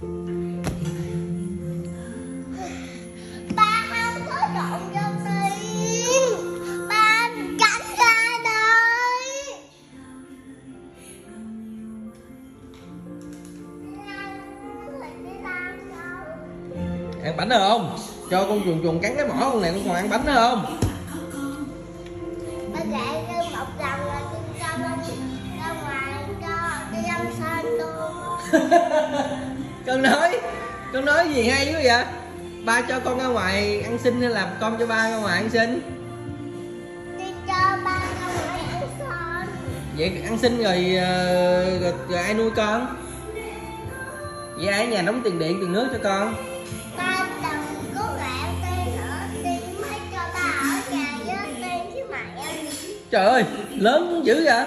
ăn bánh nữa không? Cho con chuồn chuồn cắn cái mỏ con này con còn ăn bánh nữa không? Ba dạy như một lần là kim cho ra ra ngoài cho đi ăn sơn luôn con nói con nói gì hay quá vậy? Ba cho con ra ngoài ăn xin hay là con cho ba ra ngoài ăn xin? Đi cho ba ra ngoài ăn sơn vậy ăn xin rồi, ờ, rồi, rồi ai nuôi con? Vậy ai ở nhà đóng tiền điện tiền nước cho con? Ba đừng có gạn tiền nữa tiền mới cho ba ở nhà với tiền với mẹ. Trời ơi lớn dữ vậy?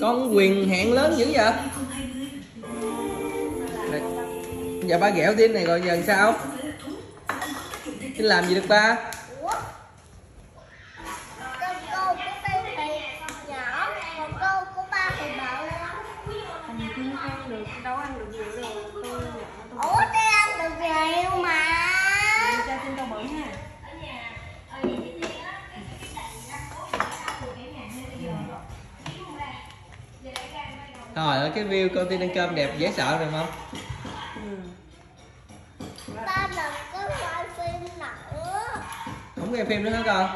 Con quyền hạn lớn dữ vậy giờ ba ghẹo tiếng này rồi, giờ làm sao? Chứ làm gì được ba? Con ba Thành được ăn được rồi ủa ăn được mà cho ha Trời ơi, cái view con tin ăn cơm đẹp, dễ sợ rồi không ừ ba đừng có coi phim nữa. Không nghe phim nữa hả con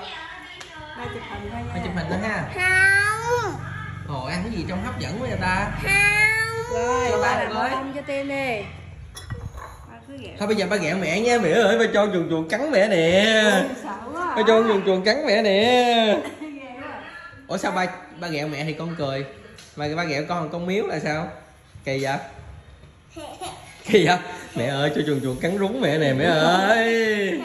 ba chụp hình thôi ba nha chụp hình nữa ha. Không. Ồ ăn cái gì trong hấp dẫn quá vậy ta? Không. Rồi Cho ba làm bông cho tiên đi. Ba cứ ghẹo. Thôi bây giờ ba ghẹo mẹ nha. Mẹ ơi ba cho chuồn chuồn cắn mẹ nè. Sợ quá. Ba cho chuồn chuồn cắn mẹ nè. Ghê quá. Ủa sao ba ba ghẹo mẹ thì con cười? Mà ba ghẹo con con miếu là sao? Kỳ vậy Kỳ vậy Mẹ ơi cho chuồn chuồn cắn rúng mẹ nè mẹ ơi.